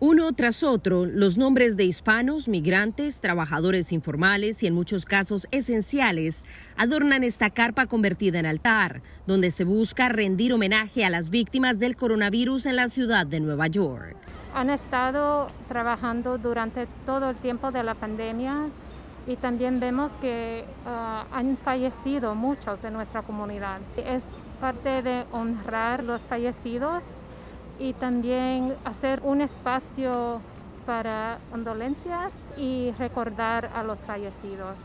Uno tras otro, los nombres de hispanos, migrantes, trabajadores informales y en muchos casos esenciales adornan esta carpa convertida en altar, donde se busca rendir homenaje a las víctimas del coronavirus en la ciudad de Nueva York. Han estado trabajando durante todo el tiempo de la pandemia y también vemos que uh, han fallecido muchos de nuestra comunidad. Es parte de honrar los fallecidos y también hacer un espacio para condolencias y recordar a los fallecidos.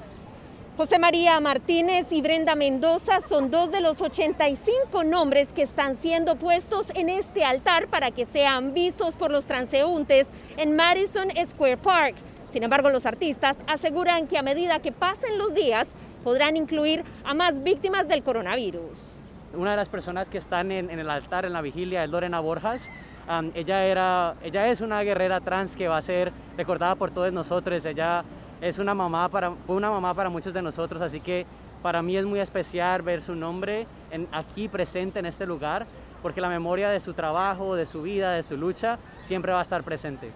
José María Martínez y Brenda Mendoza son dos de los 85 nombres que están siendo puestos en este altar para que sean vistos por los transeúntes en Madison Square Park. Sin embargo, los artistas aseguran que a medida que pasen los días podrán incluir a más víctimas del coronavirus. Una de las personas que están en, el altar, en la vigilia, es Lorena Borjas. ella, era, ella es una guerrera trans que va a ser recordada por todos nosotros. Ella es una mamá para, fue una mamá para muchos de nosotros, así que para mí es muy especial ver su nombre aquí presente en este lugar, porque la memoria de su trabajo, de su vida, de su lucha, siempre va a estar presente.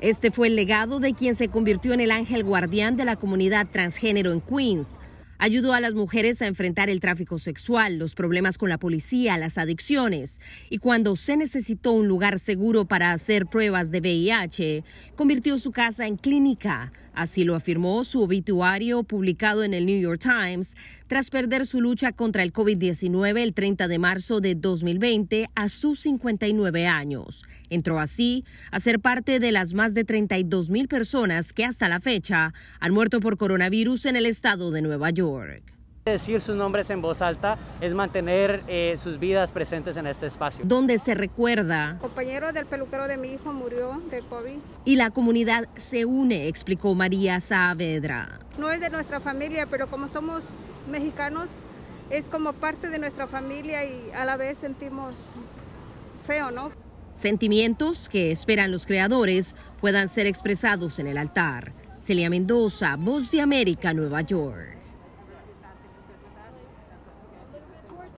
Este fue el legado de quien se convirtió en el ángel guardián de la comunidad transgénero en Queens. Ayudó a las mujeres a enfrentar el tráfico sexual, los problemas con la policía, las adicciones. Y cuando se necesitó un lugar seguro para hacer pruebas de VIH, convirtió su casa en clínica. Así lo afirmó su obituario publicado en el New York Times tras perder su lucha contra el COVID-19 el 30 de marzo de 2020 a sus 59 años. Entró así a ser parte de las más de 32 mil personas que hasta la fecha han muerto por coronavirus en el estado de Nueva York. Decir sus nombres en voz alta es mantener eh, sus vidas presentes en este espacio. Donde se recuerda. compañero del peluquero de mi hijo murió de COVID. Y la comunidad se une, explicó María Saavedra. No es de nuestra familia, pero como somos mexicanos, es como parte de nuestra familia y a la vez sentimos feo, ¿no? Sentimientos que esperan los creadores puedan ser expresados en el altar. Celia Mendoza, Voz de América, Nueva York.